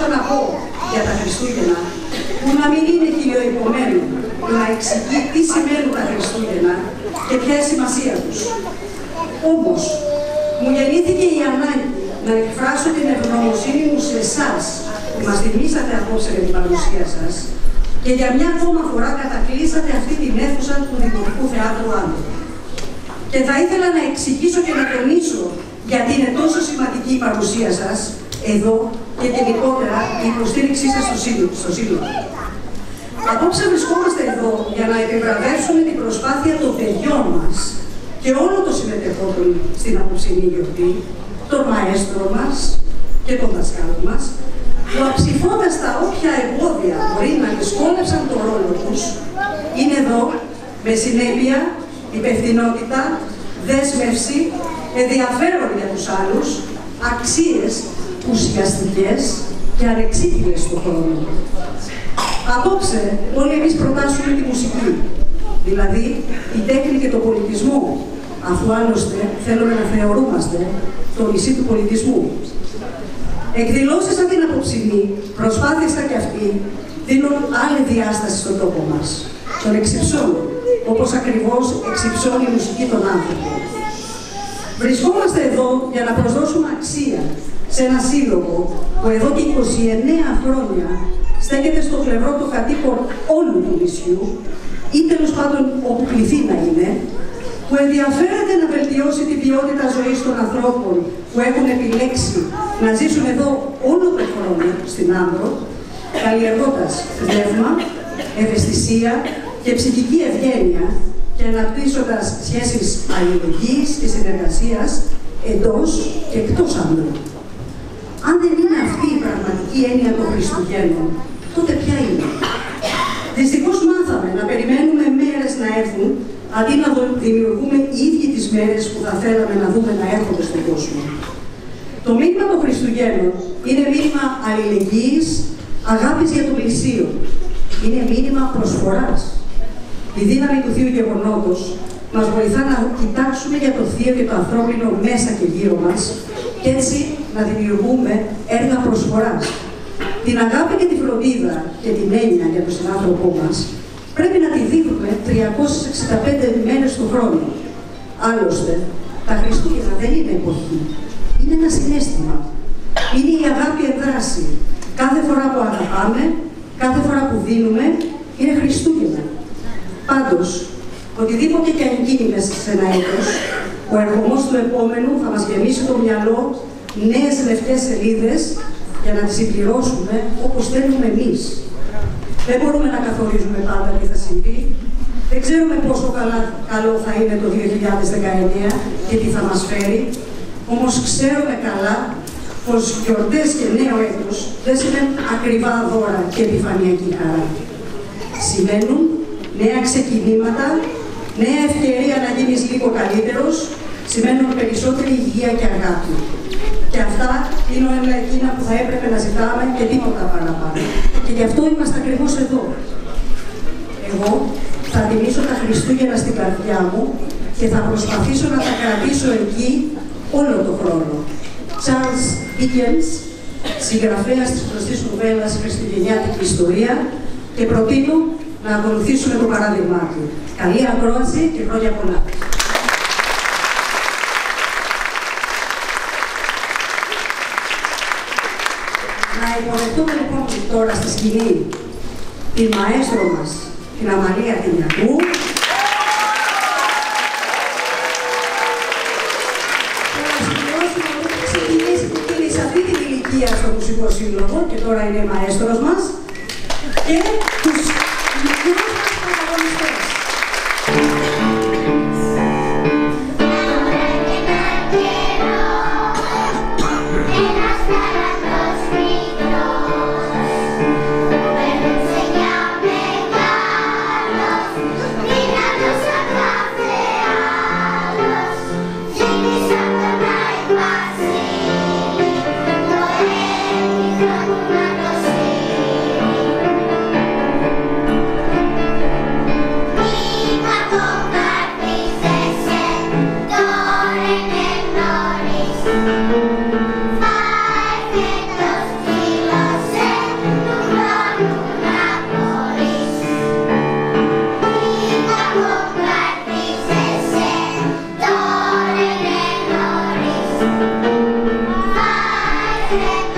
μπορούσα να πω για τα Χριστούγεννα που να μην είναι χιλιοϊπωμένο, που να εξηγεί τι σημαίνουν τα Χριστούγεννα και ποια είναι η σημασία τους. Όμως, μου γεννήθηκε η ανάγκη να εκφράσω την ευγνωμοσύνη μου σε εσάς που μας θυμήσατε απόψε με την παρουσία σας και για μια ακόμα φορά κατακλείσατε αυτή την αίθουσα του Δημοτικού Θεάτρου Άντρου. Και θα ήθελα να εξηγήσω και να τονίσω γιατί είναι τόσο σημαντική η παρουσία σας εδώ και γενικότερα η υποστήριξή σας στο Σύλλογο. Απόψε βρισκόμαστε εδώ για να επιβραβεύσουμε την προσπάθεια των παιδιών μας και όλων των συμμετεχόντων στην απόψινή γιορτή, των μαέστρων μας και των δασκάλων μας, που αψηφώντας τα όποια εμπόδια μπορεί να δυσκόλεψαν τον ρόλο τους, είναι εδώ με συνέπεια, υπευθυνότητα, δέσμευση, ενδιαφέρον για τους άλλους, αξίες ουσιαστικές και ανεξίτηλες στον χρόνο. Απόψε, όλοι εμείς προτάσουμε τη μουσική, δηλαδή η τέχνη και τον πολιτισμό, αφού άλλωστε θέλουμε να θεωρούμαστε το νησί του πολιτισμού. Εκδηλώσεις σαν την απόψινή, προσπάθειες και αυτοί, δίνουν άλλη διάσταση στον τόπο μας. Τον εξυψώνουν, όπως ακριβώς εξυψώνει η μουσική των άνθρωπων. Βρισκόμαστε εδώ για να προσδώσουμε αξία σε ένα σύλλογο που εδώ και 29 χρόνια στέκεται στο πλευρό των κατοίκων όλου του νησιού ή τέλος πάντων όπου κληθεί να είναι, που ενδιαφέρεται να βελτιώσει την ποιότητα ζωής των ανθρώπων που έχουν επιλέξει να ζήσουν εδώ όλο τον χρόνο στην Άμβρο, καλλιεργώντας πνεύμα, ευαισθησία και ψυχική ευγένεια και αναπτύσσοντας σχέσεις αλληλεγγύης και συνεργασίας εντός και εκτός Άμβρου. Αν δεν είναι αυτή η πραγματική έννοια των Χριστουγέννων, τότε ποια είναι; Δυστυχώς μάθαμε να περιμένουμε μέρες να έρθουν, αντί να δημιουργούμε οι ίδιοι τις μέρες που θα θέλαμε να δούμε να έρχονται στον κόσμο. Το μήνυμα των Χριστουγέννων είναι μήνυμα αλληλεγγύης, αγάπης για το πλησίο. Είναι μήνυμα προσφοράς. Η δύναμη του Θείου Γεγονότος μας βοηθά να κοιτάξουμε για το Θείο και το ανθρώπινο μέσα και γύρω μας και έτσι να δημιουργούμε έργα προσφοράς. Την αγάπη και τη φροντίδα και την έννοια για τον συνάνθρωπό μας πρέπει να τη δείχνουμε 365 μέρες του χρόνου. Άλλωστε, τα Χριστούγεννα δεν είναι εποχή. Είναι ένα συνέστημα. Είναι η αγάπη εδράση. Κάθε φορά που αγαπάμε, κάθε φορά που δίνουμε, είναι Χριστούγεννα. Πάντως, οτιδήποτε και αν γίνει μέσα σε ένα έτος, ο ερχομός του επόμενου θα μας γεμίσει το μυαλό νέες λευκές σελίδες για να τις συμπληρώσουμε όπως θέλουμε εμείς. Δεν μπορούμε να καθορίζουμε πάντα τι θα συμβεί. Δεν ξέρουμε πόσο καλά, καλό θα είναι το 2019 και τι θα μας φέρει. Όμως ξέρουμε καλά πως γιορτές και νέο έτος δεν σημαίνουν ακριβά δώρα και επιφανειακή χαρά. Σημαίνουν νέα ξεκινήματα, νέα ευκαιρία να γίνεις λίγο καλύτερος, σημαίνουν περισσότερη υγεία και αγάπη. Και αυτά είναι όλα εκείνα που θα έπρεπε να ζητάμε και τίποτα παραπάνω. Και γι' αυτό είμαστε ακριβώς εδώ. Εγώ θα τιμήσω τα Χριστούγεννα στην καρδιά μου και θα προσπαθήσω να τα κρατήσω εκεί όλο τον χρόνο. Charles Dickens, συγγραφέας της γνωστής νουβέλα Χριστουγεννιάτικη Ιστορία και προτείνω να ακολουθήσουμε το παράδειγμά του. Καλή ακρόαση και χρόνια πολλά. Υποδεχτούμε λοιπόν τώρα στη σκηνή την μαέστρο μας, την Αμαλία Τινιακού, σε αυτή την ηλικία στο Μουσικό Σύλλογο και τώρα είναι μαέστρος μας. Και τους Καινούριο